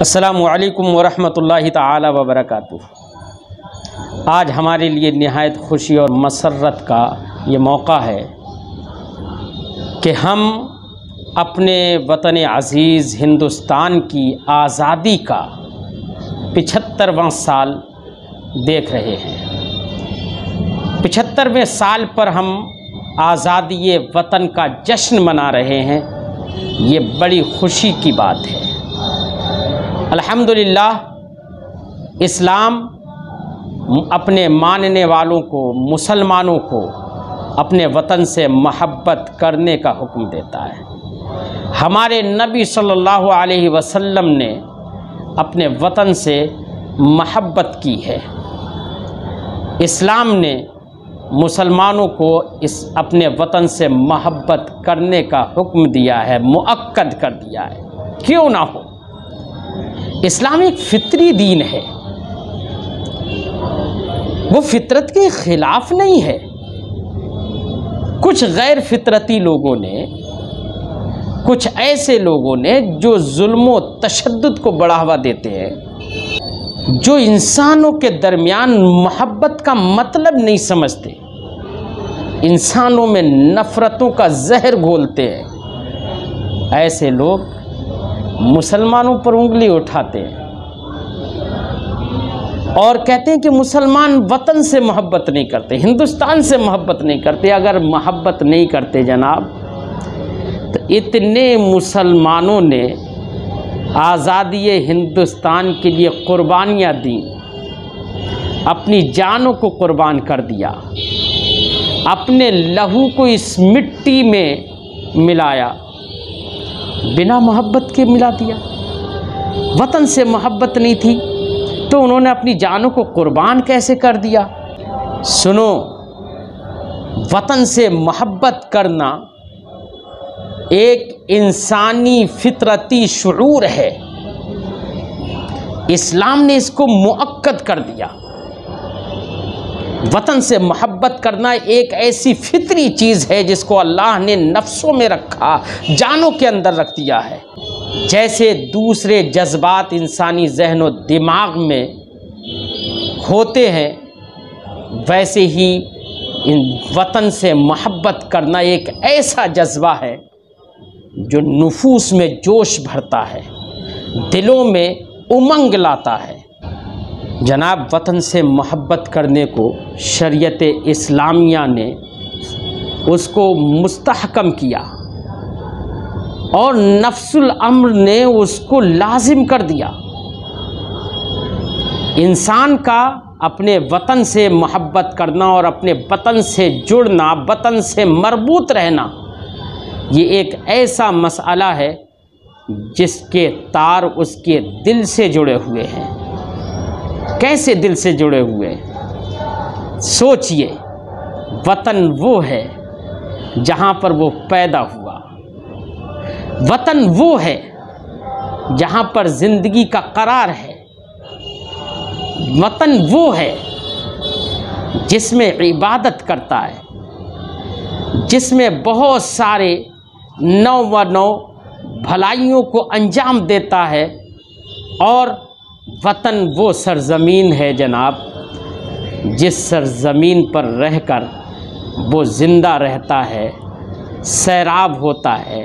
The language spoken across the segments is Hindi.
असलकम वरहमतुल्लाहि ताला आज हमारे लिए नहायत खुशी और मसरत का ये मौका है कि हम अपने वतन अज़ीज़ हिंदुस्तान की आज़ादी का पिछहत्तरवां साल देख रहे हैं। पिछहत्तरवें साल पर हम आज़ादी वतन का जश्न मना रहे हैं। ये बड़ी खुशी की बात है। अल्हम्दुलिल्लाह, इस्लाम अपने मानने वालों को, मुसलमानों को अपने वतन से महब्बत करने का हुक्म देता है। हमारे नबी सल्लल्लाहु अलैहि वसल्लम ने अपने वतन से महब्बत की है। इस्लाम ने मुसलमानों को इस अपने वतन से महब्बत करने का हुक्म दिया है, मुअक्कद कर दिया है। क्यों ना हो? इस्लाम एक फितरी दीन है। वो फितरत के ख़िलाफ़ नहीं है। कुछ गैर फितरती लोगों ने, कुछ ऐसे लोगों ने जो जुल्म तशद को बढ़ावा देते हैं, जो इंसानों के दरमियान मोहब्बत का मतलब नहीं समझते, इंसानों में नफ़रतों का जहर घोलते हैं। ऐसे लोग मुसलमानों पर उंगली उठाते हैं और कहते हैं कि मुसलमान वतन से मोहब्बत नहीं करते, हिंदुस्तान से मोहब्बत नहीं करते। अगर मोहब्बत नहीं करते जनाब तो इतने मुसलमानों ने आज़ादी हिंदुस्तान के लिए क़ुरबानियाँ दी, अपनी जानों को कुर्बान कर दिया, अपने लहू को इस मिट्टी में मिलाया। बिना मोहब्बत के मिला दिया। वतन से मोहब्बत नहीं थी तो उन्होंने अपनी जानों को कुर्बान कैसे कर दिया? सुनो, वतन से मोहब्बत करना एक इंसानी फितरती शुरूर है। इस्लाम ने इसको मुअक्कद कर दिया। वतन से मोहब्बत करना एक ऐसी फितरी चीज़ है जिसको अल्लाह ने नफ्सों में रखा, जानों के अंदर रख दिया है। जैसे दूसरे जज्बात इंसानी जहन व दिमाग में होते हैं, वैसे ही इन वतन से मोहब्बत करना एक ऐसा जज्बा है जो नफूस में जोश भरता है, दिलों में उमंग लाता है। जनाब, वतन से मोहब्बत करने को शरीयत इस्लामिया ने उसको मुस्तहकम किया और नफ्सुल अम्र ने उसको लाजिम कर दिया। इंसान का अपने वतन से मोहब्बत करना और अपने वतन से जुड़ना, वतन से मरबूत रहना, ये एक ऐसा मसला है जिसके तार उसके दिल से जुड़े हुए हैं। कैसे दिल से जुड़े हुए सोचिए, वतन वो है जहाँ पर वो पैदा हुआ। वतन वो है जहाँ पर ज़िंदगी का करार है। वतन वो है जिसमें इबादत करता है, जिसमें बहुत सारे नौ व नौ भलाइयों को अंजाम देता है और वतन वो सरज़मीन है जनाब, जिस सरज़मीन पर रहकर वो ज़िंदा रहता है, सैराब होता है,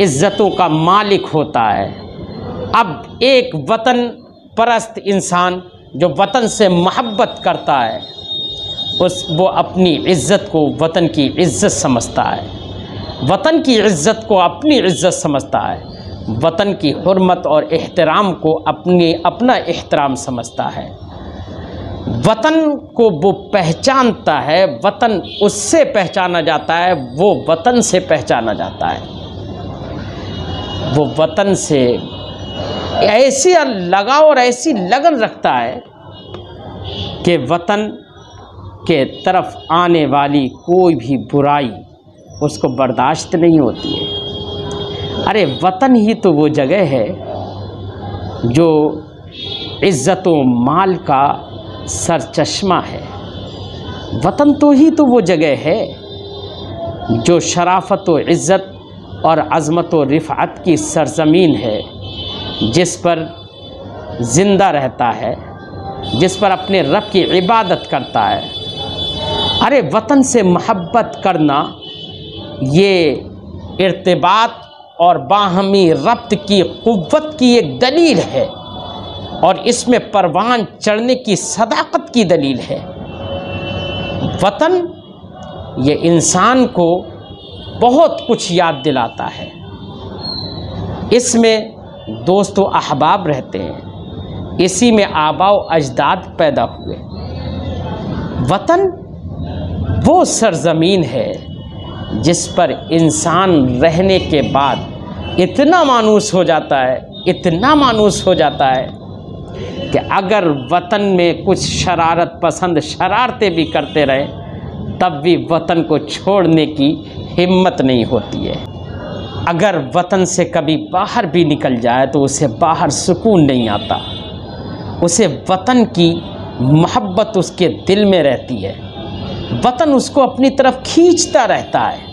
इज़्ज़तों का मालिक होता है। अब एक वतन परस्त इंसान जो वतन से महब्बत करता है, उस वो अपनी इज़्ज़त को वतन की इज़्ज़त समझता है। वतन की इज़्ज़त को अपनी इज़्ज़त समझता है। वतन की हरमत और एहतराम को अपनी, अपना एहतराम समझता है। वतन को वो पहचानता है, वतन उससे पहचाना जाता है, वो वतन से पहचाना जाता है। वो वतन से ऐसी लगाव और ऐसी लगन रखता है कि वतन के तरफ़ आने वाली कोई भी बुराई उसको बर्दाश्त नहीं होती है। अरे वतन ही तो वो जगह है जो इज़्ज़त माल का सरचश्मा है। वतन तो ही तो वो जगह है जो शराफत व इज़्ज़त और अज़मत व रिफ़ात की सरज़मीन है, जिस पर ज़िंदा रहता है, जिस पर अपने रब की इबादत करता है। अरे वतन से मोहब्बत करना ये इर्तबात और बाहमी रब्त की क़ुव्वत की एक दलील है। और इसमें परवान चढ़ने की सदाकत की दलील है। वतन, ये इंसान को बहुत कुछ याद दिलाता है। इसमें दोस्तों अहबाब रहते हैं। इसी में आबाव अजदाद पैदा हुए। वतन, वो सरजमीन है जिस पर इंसान रहने के बाद इतना मानूस हो जाता है, इतना मानूस हो जाता है कि अगर वतन में कुछ शरारत पसंद शरारतें भी करते रहे, तब भी वतन को छोड़ने की हिम्मत नहीं होती है। अगर वतन से कभी बाहर भी निकल जाए तो उसे बाहर सुकून नहीं आता। उसे वतन की मोहब्बत उसके दिल में रहती है। वतन उसको अपनी तरफ़ खींचता रहता है।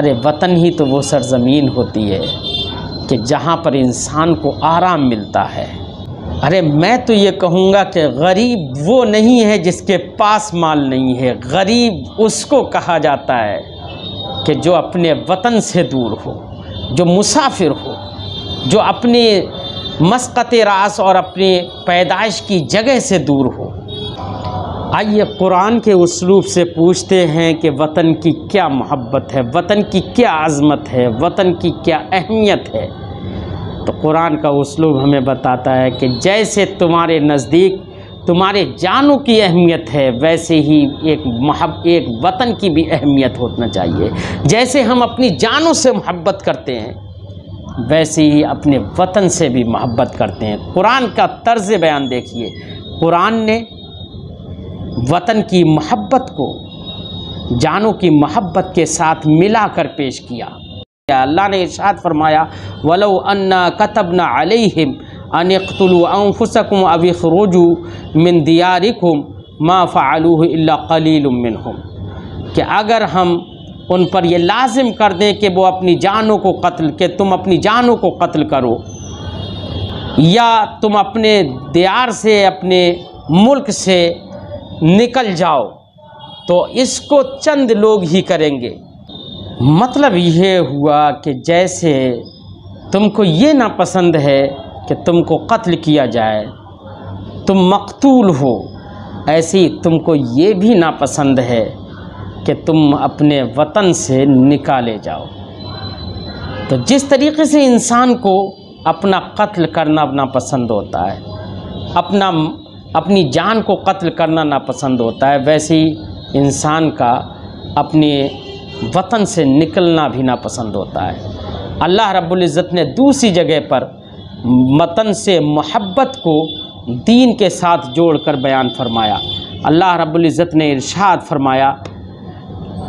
अरे वतन ही तो वो सरज़मीन होती है कि जहाँ पर इंसान को आराम मिलता है। अरे मैं तो ये कहूँगा कि गरीब वो नहीं है जिसके पास माल नहीं है। गरीब उसको कहा जाता है कि जो अपने वतन से दूर हो, जो मुसाफिर हो, जो अपने मस्कत रास और अपने पैदाइश की जगह से दूर हो। आइए कुरान के उसलूब से पूछते हैं कि वतन की क्या मोहब्बत है, वतन की क्या आज़मत है, वतन की क्या अहमियत है। तो कुरान का उसलूब हमें बताता है कि जैसे तुम्हारे नज़दीक, तुम्हारे जानों की अहमियत है, वैसे ही एक महब, एक वतन की भी अहमियत होना चाहिए। जैसे हम अपनी जानों से मोहब्बत करते हैं, वैसे ही अपने वतन से भी मोहब्बत करते हैं। कुरान का तर्ज बयान देखिए, कुरान ने वतन की मोहब्बत को, जानों की मोहब्बत के साथ मिलाकर पेश किया। अल्लाह ने इरशाद फरमाया, वलो अन्ना कतबना अलैहिम अनक़तलु अनफुसकुम अविखरुजु मिन दियारिकुम मा कलीलुम मिनहुम। कि अगर हम उन पर यह लाजिम कर दें कि वो अपनी जानों को कत्ल, के तुम अपनी जानों को कत्ल करो, या तुम अपने दियार से, अपने मुल्क से निकल जाओ तो इसको चंद लोग ही करेंगे। मतलब यह हुआ कि जैसे तुमको ये नापसंद है कि तुमको कत्ल किया जाए, तुम मकतूल हो, ऐसे ही तुमको ये भी नापसंद है कि तुम अपने वतन से निकाले जाओ। तो जिस तरीके से इंसान को अपना कत्ल करना नापसंद होता है, अपना अपनी जान को कत्ल करना नापसंद होता है, वैसे ही इंसान का अपने वतन से निकलना भी नापसंद होता है। अल्लाह रब्बुल इज़्ज़त ने दूसरी जगह पर मतन से मोहब्बत को दीन के साथ जोड़कर बयान फरमाया। अल्लाह रब्बुल इज़्ज़त ने इरशाद फरमाया,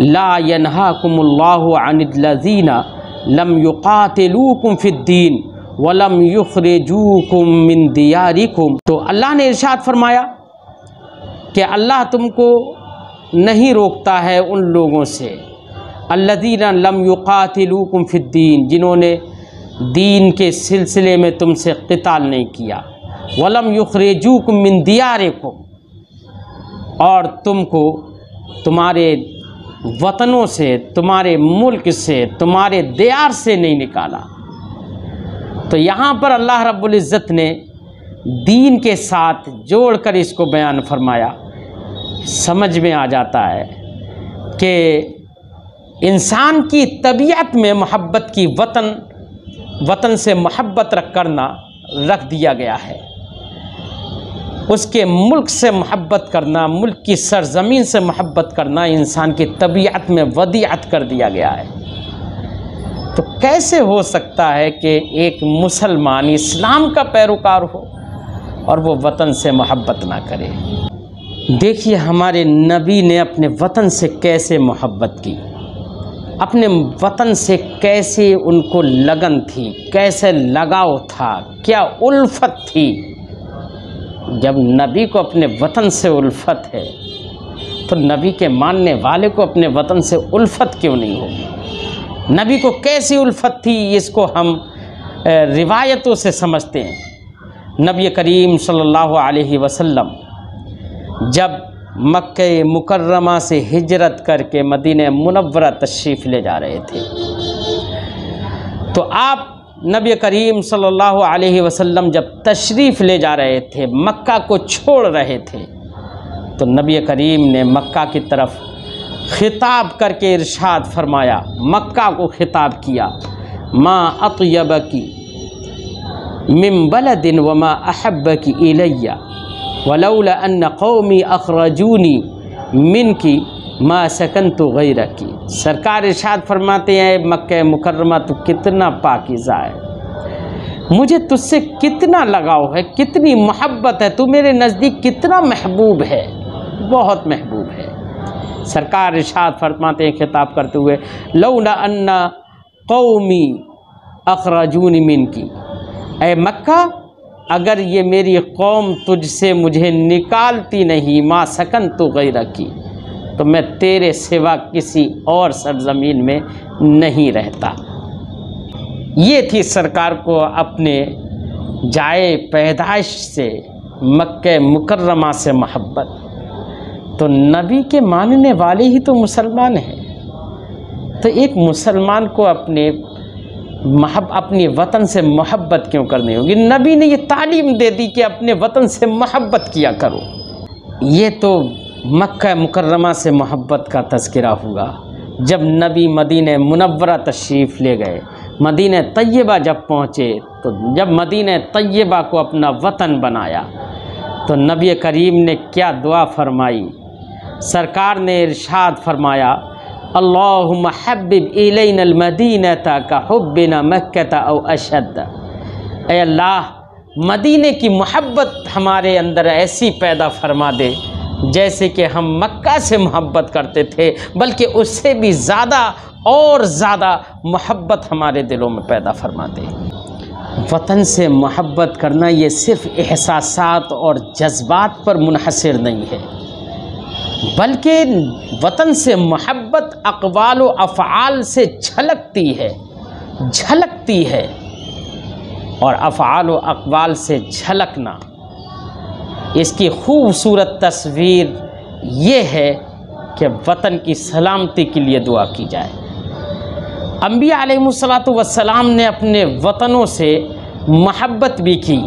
ला यनहाकुमुल्लाहु अनिल्लज़ीना लम युकातिलूकुम फिद्दीन। वलम मिन दियारिकुम। तो अल्लाह ने इरशाद फरमाया कि अल्लाह तुमको नहीं रोकता है उन लोगों से। अल्लदीन लम युकातिलूकुम फिद्दीन जिन्होंने दीन के सिलसिले में तुमसे क़िताल नहीं किया। वलम युखरेजूकुम मिन दियारिकुम, और तुमको तुम्हारे वतनों से, तुम्हारे मुल्क से, तुम्हारे दियार से नहीं निकाला। तो यहाँ पर अल्लाह रब्बुल इज़्ज़त ने दीन के साथ जोड़कर इसको बयान फरमाया। समझ में आ जाता है कि इंसान की तबीयत में मोहब्बत की वतन वतन से मोहब्बत रख करना रख दिया गया है। उसके मुल्क से मोहब्बत करना, मुल्क की सरजमीन से मोहब्बत करना इंसान की तबीयत में वदियत कर दिया गया है। तो कैसे हो सकता है कि एक मुसलमान इस्लाम का पैरोकार हो और वो वतन से मोहब्बत ना करे? देखिए, हमारे नबी ने अपने वतन से कैसे मोहब्बत की? अपने वतन से कैसे उनको लगन थी? कैसे लगाव था? क्या उल्फत थी? जब नबी को अपने वतन से उल्फत है तो नबी के मानने वाले को अपने वतन से उल्फत क्यों नहीं होगी? नबी को कैसी उल्फत थी, इसको हम रिवायतों से समझते हैं। नबी करीम सल्लल्लाहु अलैहि वसल्लम जब मक्के मुकर्रमा से हिजरत करके मदीने मुनव्वरा तशरीफ़ ले जा रहे थे तो आप नबी करीम सल्लल्लाहु अलैहि वसल्लम जब तशरीफ़ ले जा रहे थे, मक्का को छोड़ रहे थे तो नबी करीम ने मक्का की तरफ़ खिताब करके इरशाद फरमाया, मक्का को खिताब किया, माँ अतयब की मिम्बल दिन व माँ अहब की इलैया, वलौला अन्न कौमी अखरजूनी मिन की माँ सकन तो गई रखी सरकार इरशाद फरमाते हैं, मक्के मुकरमा तो कितना पाकिज़ा है। मुझे तुझसे कितना लगाव है, कितनी मोहब्बत है, तू मेरे नज़दीक कितना महबूब है। बहुत महबूब है। सरकार इरशाद फरमाते हैं खिताब करते हुए, लौला अन्ना कौमी अखराजून मिन की ए मक्का, अगर ये मेरी कौम तुझसे मुझे निकालती नहीं, माँ सकन तो गई रखी तो मैं तेरे सिवा किसी और सरजमीन में नहीं रहता। ये थी सरकार को अपने जाए पैदाइश से, मक्के मुकर्रमा से मोहब्बत। तो नबी के मानने वाले ही तो मुसलमान हैं। तो एक मुसलमान को अपने महब, अपनी वतन से मोहब्बत क्यों करनी होगी? नबी ने ये तालीम दे दी कि अपने वतन से मोहब्बत किया करो। ये तो मक्का मुकर्रमा से मोहब्बत का तस्करा हुआ। जब नबी मदीने मुनवरा तशरीफ़ ले गए, मदीने तय्यबा जब पहुँचे तो जब मदीने तय्यबा को अपना वतन बनाया तो नबी करीम ने क्या दुआ फरमाई? सरकार ने इरशाद फरमाया, अल्लाहुम्म हब्बिब इलैनल मदीनता का हुब्बिना मक्कता औ अशद अल्लाह, मदीने की मोहब्बत हमारे अंदर ऐसी पैदा फरमा दे, जैसे कि हम मक्का से मोहब्बत करते थे, बल्कि उससे भी ज़्यादा और ज़्यादा मोहब्बत हमारे दिलों में पैदा फरमा दे। वतन से मोहब्बत करना ये सिर्फ़ एहसास और जज्बात पर मुनहसर नहीं है। बल्कि वतन से मोहब्बत अकवाल अफ़ाल से झलकती है झलकती है। और अफ़ाल अकवाल से झलकना, इसकी खूबसूरत तस्वीर ये है कि वतन की सलामती के लिए दुआ की जाए। अम्बिया वसलाम ने अपने वतनों से महब्बत भी की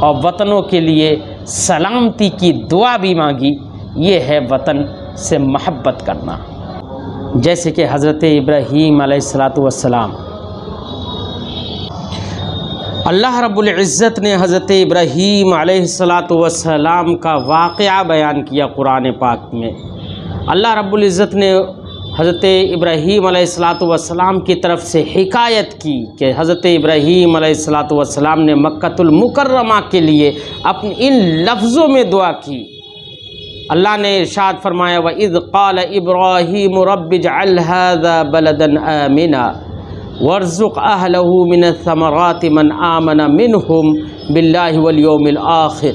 और वतनों के लिए सलामती की दुआ भी मांगी। ये है वतन से महब्बत करना। जैसे कि हज़रत इब्राहीम वसलाम अल्लाह रब्बुल इज़्ज़त ने हज़रत इब्राहीम वसलाम का वाक़ बयान किया कुरान पाक में। अल्लाह रब्बुल इज़्ज़त ने हज़रत इब्राहीम वसलाम की तरफ़ से हिकायत की कि हज़रत इब्राहीम वसलाम ने मक्तुल मुकर्रमा के लिए अपने इन लफ्ज़ों में दुआ की। अल्लाह ने इरशाद फरमाया, व इज़ क़ाल इब्राहीम रब्बिजअल बलदन आमिना, वर्ज़ुक़ अहलहु मिन समरात मन आमन मिनहुम बिल्लाहि वल यौमिल आखिर,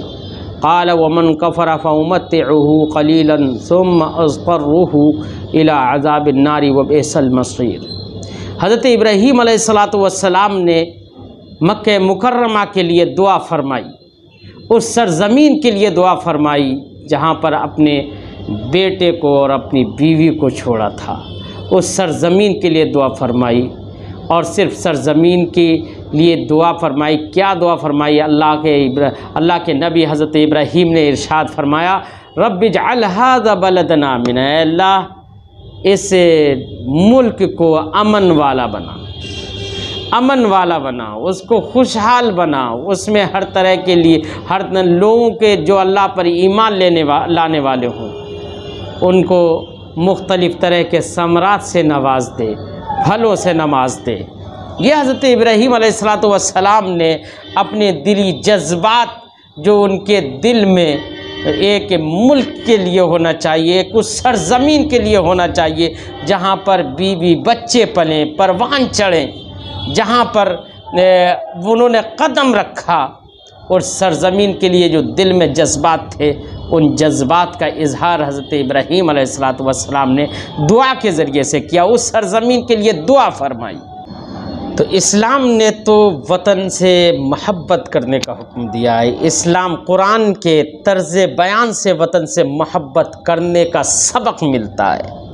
क़ाल वमन कफ़र फ़उमत्तिउहु क़लीलन सुम्मा अज़्क़र्रुहु इला अज़ाबिन नारी व बिसल मसीर. हज़रत इब्राहीम अलैहिस्सलाम ने मक्के मुकर्रमा के लिए दुआ फरमाई, उस सरज़मीन के लिए दुआ फरमाई जहाँ पर अपने बेटे को और अपनी बीवी को छोड़ा था। उस सरज़मीन के लिए दुआ फरमाई और सिर्फ़ सरज़मीन के लिए दुआ फरमाई। क्या दुआ फरमाई? अल्लाह के अल्लाह के नबी हज़रत इब्राहीम ने इरशाद फरमाया रब जलहाद बलदना मिन अल्लाह इस मुल्क को अमन वाला बना। अमन वाला बनाओ, उसको खुशहाल बनाओ, उसमें हर तरह के लिए, हर लोगों के जो अल्लाह पर ईमान लेने वा, लाने वाले हों, उनको मुख्तलिफ़ तरह के समरात से नवाज़ दे फलों से नमाज़ दे। ये हज़रत इब्राहीम सलाम ने अपने दिली जज्बात जो उनके दिल में एक मुल्क के लिए होना चाहिए कुछ सरज़मीन के लिए होना चाहिए, जहाँ पर बीवी बच्चे पलें, परवान चढ़ें। जहाँ पर उन्होंने कदम रखा और सरज़मीन के लिए जो दिल में जज्बात थे, उन जज्बात का इजहार हज़रत इब्राहीम वसलाम ने दुआ के ज़रिए से किया, उस सरज़मीन के लिए दुआ फरमाई। तो इस्लाम ने तो वतन से महब्बत करने का हुक्म दिया है। इस्लाम कुरान के तर्ज बयान से वतन से महब्बत करने का सबक मिलता है।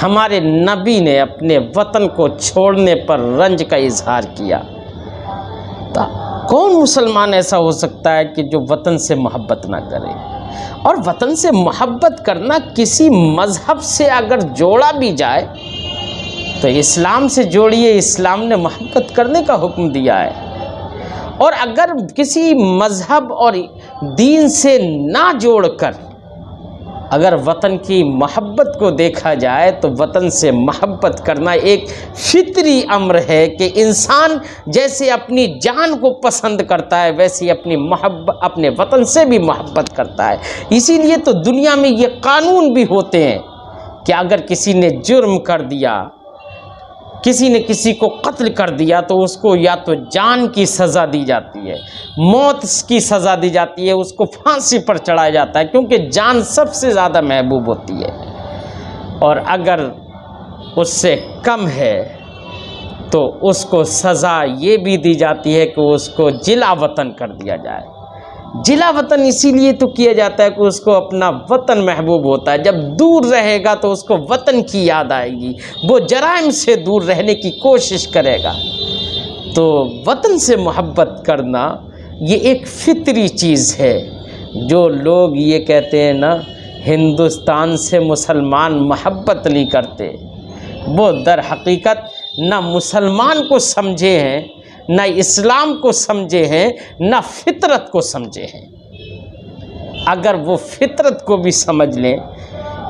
हमारे नबी ने अपने वतन को छोड़ने पर रंज का इजहार किया। तो कौन मुसलमान ऐसा हो सकता है कि जो वतन से मोहब्बत ना करे? और वतन से मोहब्बत करना किसी मज़हब से अगर जोड़ा भी जाए तो इस्लाम से जोड़िए, इस्लाम ने मोहब्बत करने का हुक्म दिया है। और अगर किसी मज़हब और दीन से ना जोड़कर अगर वतन की महब्बत को देखा जाए तो वतन से महब्बत करना एक फितरी अम्र है कि इंसान जैसे अपनी जान को पसंद करता है, वैसे अपनी महब अपने वतन से भी महब्बत करता है। इसीलिए तो दुनिया में ये कानून भी होते हैं कि अगर किसी ने जुर्म कर दिया किसी ने किसी को कत्ल कर दिया तो उसको या तो जान की सज़ा दी जाती है, मौत की सज़ा दी जाती है, उसको फांसी पर चढ़ाया जाता है, क्योंकि जान सबसे ज़्यादा महबूब होती है। और अगर उससे कम है तो उसको सज़ा ये भी दी जाती है कि उसको जिला वतन कर दिया जाए। जिला वतन इसीलिए तो किया जाता है कि उसको अपना वतन महबूब होता है। जब दूर रहेगा तो उसको वतन की याद आएगी। वो जराइम से दूर रहने की कोशिश करेगा। तो वतन से मोहब्बत करना ये एक फितरी चीज़ है। जो लोग ये कहते हैं ना, हिंदुस्तान से मुसलमान मोहब्बत नहीं करते। वो दर हकीकत ना मुसलमान को समझे हैं न इस्लाम को समझे हैं, न फितरत को समझे हैं। अगर वो फितरत को भी समझ लें,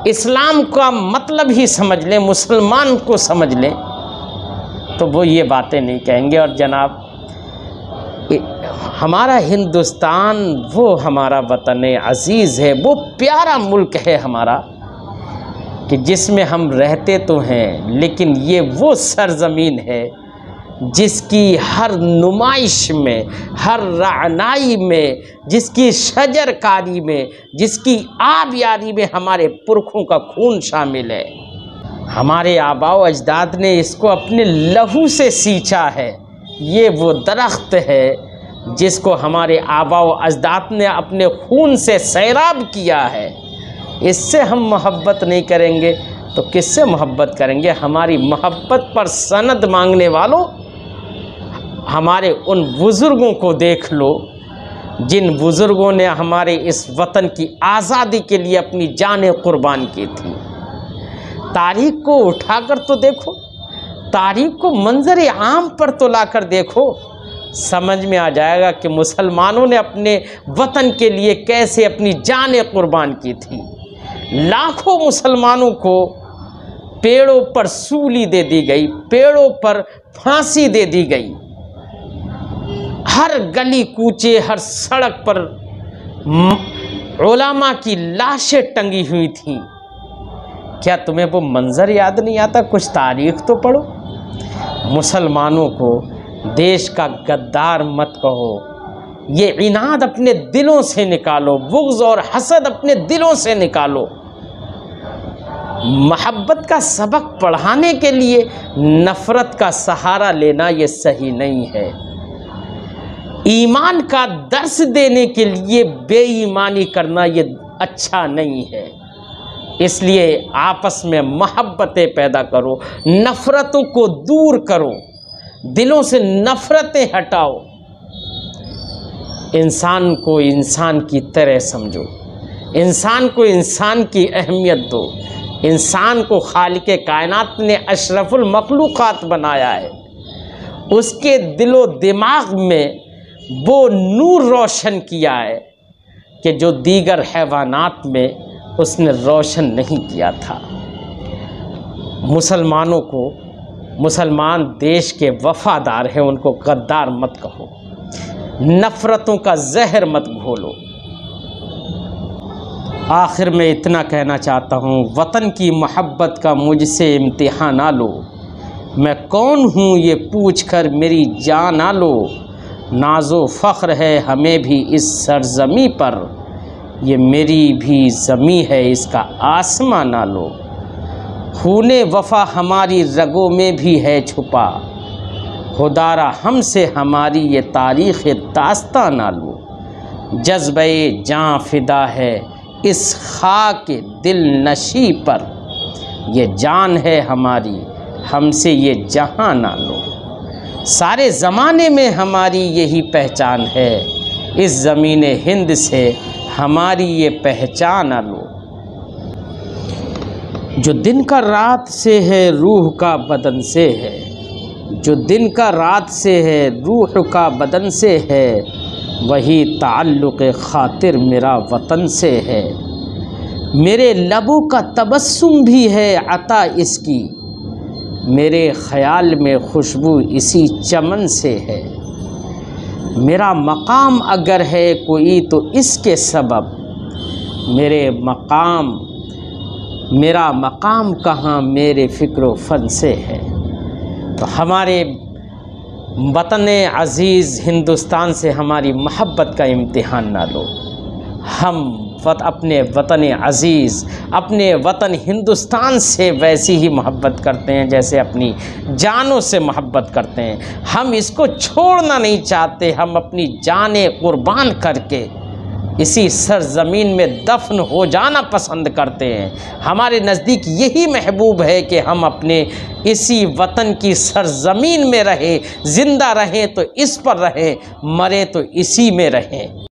इस्लाम का मतलब ही समझ लें, मुसलमान को समझ लें तो वो ये बातें नहीं कहेंगे। और जनाब हमारा हिंदुस्तान, वो हमारा वतन अज़ीज़ है, वो प्यारा मुल्क है हमारा, कि जिसमें हम रहते तो हैं, लेकिन ये वो सरज़मीन है जिसकी हर नुमाइश में, हर रानाई में, जिसकी शजरकारी में, जिसकी आबियारी में हमारे पुरखों का खून शामिल है। हमारे आबाओ अजदाद ने इसको अपने लहू से सींचा है। ये वो दरख्त है जिसको हमारे आबाओ अजदाद ने अपने खून से सैराब किया है। इससे हम मोहब्बत नहीं करेंगे। तो किससे मोहब्बत करेंगे? हमारी मोहब्बत पर सनद मांगने वालों, हमारे उन बुज़ुर्गों को देख लो, जिन बुज़ुर्गों ने हमारे इस वतन की आज़ादी के लिए अपनी जानें कुर्बान की थी। तारीख को उठाकर तो देखो, तारीख को मंजर आम पर तो लाकर देखो। समझ में आ जाएगा कि मुसलमानों ने अपने वतन के लिए कैसे अपनी जानें कुर्बान की थी। लाखों मुसलमानों को पेड़ों पर सूली दे दी गई, पेड़ों पर फांसी दे दी गई। हर गली कूचे, हर सड़क पर ओलामा की लाशें टंगी हुई थीं। क्या तुम्हें वो मंज़र याद नहीं आता? कुछ तारीख तो पढ़ो। मुसलमानों को देश का गद्दार मत कहो। ये इनाद अपने दिलों से निकालो, बुग्ज और हसद अपने दिलों से निकालो। मोहब्बत का सबक पढ़ाने के लिए नफ़रत का सहारा लेना ये सही नहीं है। ईमान का दर्स देने के लिए बेईमानी करना ये अच्छा नहीं है। इसलिए आपस में मोहब्बतें पैदा करो, नफ़रतों को दूर करो, दिलों से नफ़रतें हटाओ। इंसान को इंसान की तरह समझो, इंसान को इंसान की अहमियत दो। इंसान को खाल के कायनात ने अशरफुल मखलूक़ात बनाया है। उसके दिलो दिमाग में वो नूर रोशन किया है कि जो दीगर हैवानात में उसने रोशन नहीं किया था। मुसलमानों को, मुसलमान देश के वफ़ादार हैं, उनको गद्दार मत कहो। नफ़रतों का जहर मत घोलो। आखिर में इतना कहना चाहता हूँ, वतन की मोहब्बत का मुझसे इम्तिहान ना लो। मैं कौन हूँ ये पूछ कर मेरी जान ना लो। नाजो फ़ख्र है हमें भी इस सरजमी पर। ये मेरी भी ज़मी है, इसका आसमां ना लो। खून वफ़ा हमारी रगों में भी है छुपा। खुदारा हमसे हमारी ये तारीख़ दास्ता ना लो। जज्ब जाँ फिदा है इस खाक दिल नशी पर। ये जान है हमारी, हमसे ये जहाँ ना लो। सारे ज़माने में हमारी यही पहचान है। इस ज़मीन हिंद से हमारी ये पहचान ना लो। जो दिन का रात से है, रूह का बदन से है। जो दिन का रात से है, रूह का बदन से है। वही ताल्लुक़ ख़ातिर मेरा वतन से है। मेरे लबों का तबस्सुम भी है अता इसकी। मेरे ख़याल में खुशबू इसी चमन से है। मेरा मकाम अगर है कोई तो इसके सबब। मेरे मकाम, मेरा मकाम कहाँ मेरे फ़िक्र फ़न से है। तो हमारे वतन अज़ीज़ हिंदुस्तान से हमारी महब्बत का इम्तहान ना लो। हम वत, अपने वतन अज़ीज़, अपने वतन हिंदुस्तान से वैसी ही मोहब्बत करते हैं, जैसे अपनी जानों से मोहब्बत करते हैं। हम इसको छोड़ना नहीं चाहते, हम अपनी जानें कुर्बान करके इसी सरजमीन में दफन हो जाना पसंद करते हैं। हमारे नज़दीक यही महबूब है कि हम अपने इसी वतन की सरजमीन में रहें, ज़िंदा रहें तो इस पर रहें, मरे तो इसी में रहें।